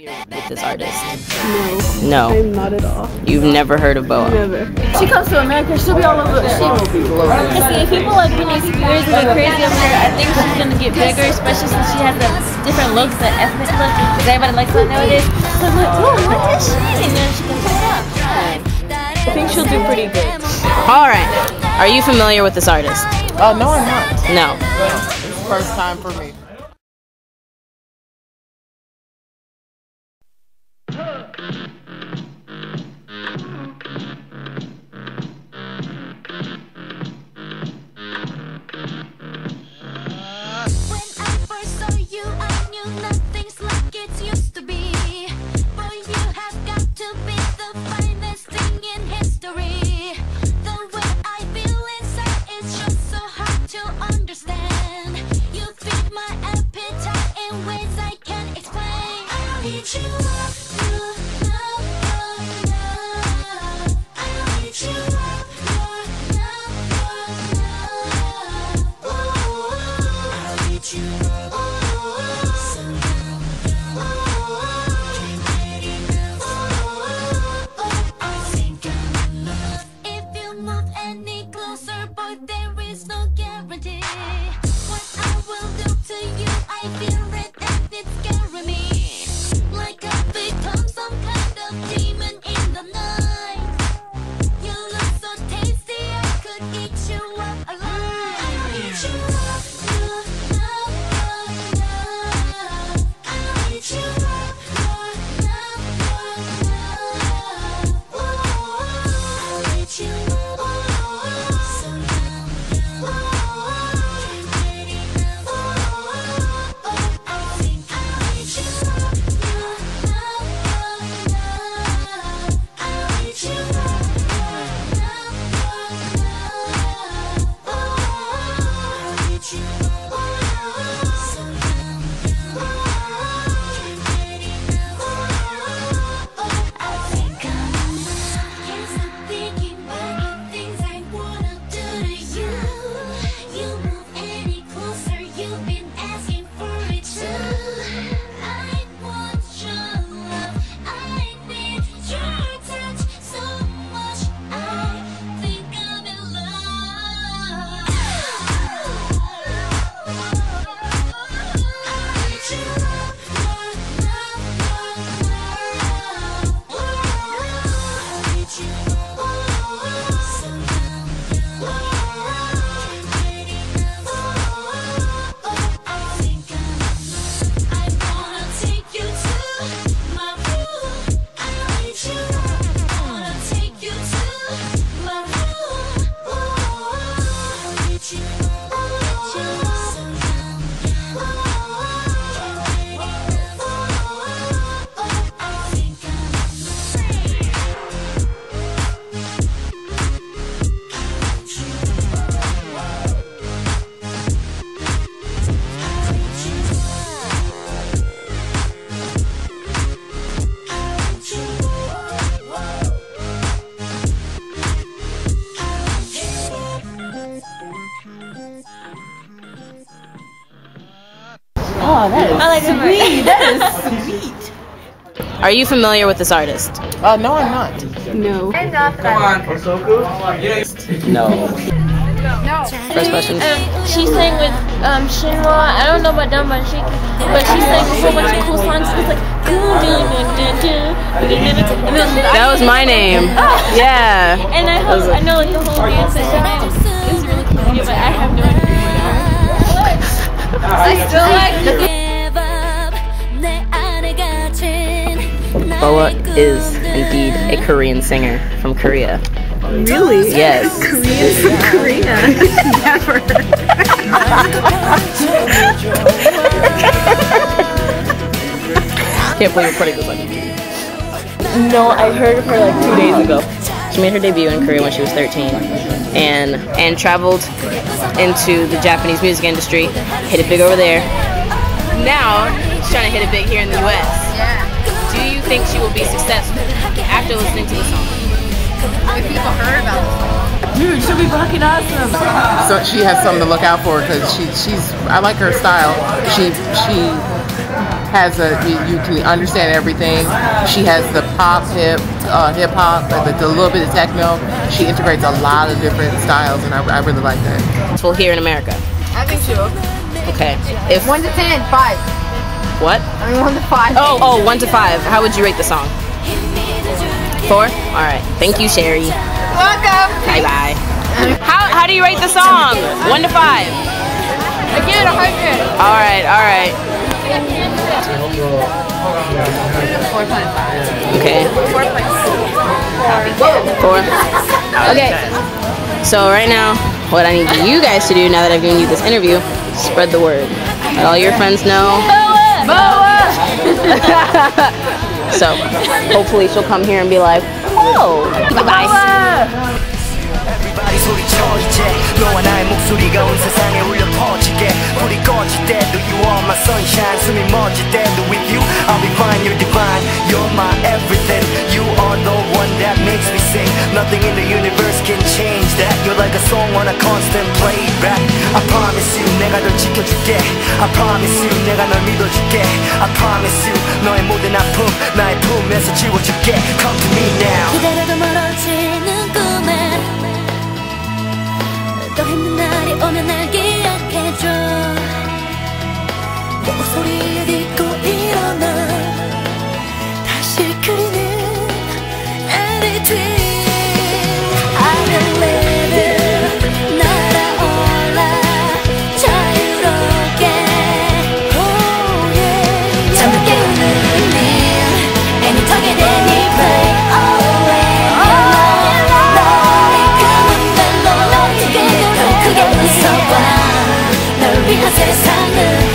with this artist? No, No. I'm not at all. You've never heard of BoA? Never. She comes to America, she'll be all over. She will be global. See, if people like Britney Spears and go crazy over there, I think she's gonna get bigger, especially since she has the different looks, the ethnic look, because everybody likes that nowadays. So I'm like, oh, look at she, and then she can put up. I think she'll do pretty good. All right. Are you familiar with this artist? Uh, no, I'm not. No. It's first time for me. What I will do to you, I fear I like it. That is Are you familiar with this artist? Uh, no, I'm not. No. No. No. First question. Um, she sang with um, Shinra. I don't know about Dumb and Shaky, but she sang a whole bunch of cool songs. It's like. That was my name. Yeah. And I hope I know like the whole dance that she did. It's really cool, yeah, but I have no idea. I still like BoA is indeed a Korean singer from Korea. Really? Yes. Korean from Korea. Never. Can't believe we're putting this on YouTube. No, I heard of her like two days ago. She made her debut in Korea when she was 13 and and traveled into the Japanese music industry. Hit it big over there. Now she's trying to hit it big here in the U.S. Do you think she will be successful after listening to the song? Dude, she'll be fucking awesome. So she has something to look out for because she, she's. I like her style. She she has a you, you can understand everything. She has the pop, hip, uh, hip hop, and the, the little bit of techno. She integrates a lot of different styles, and I, I really like that. Well, here in America. I think so. Okay. If 1 to ten, five. what? I mean 1 to 5. Oh, oh, one to five. How would you rate the song? Four. All right. Thank you, Sherry. Welcome. Bye bye. How how do you rate the song? One to five. Again, 100. All right. All right. Four? Okay. So right now, what I need you guys to do now that I've given you this interview, spread the word. Let all your friends know. BoA! so hopefully she'll come here and be like, oh, whoa! Bye. You are my sunshine With you I'll be fine, you're divine You're my everything basic Nothing in the universe can change that You're like a song on a constant playback I promise you 내가 널 지켜줄게 I promise you 내가 널 믿어줄게 I promise you 너의 모든 아픔 나의 품에서 지워줄게 Come to me now 기다려도 멀어지는 꿈에 또 힘든 날이 오면 알게 웃어봐. 널 위한 세상을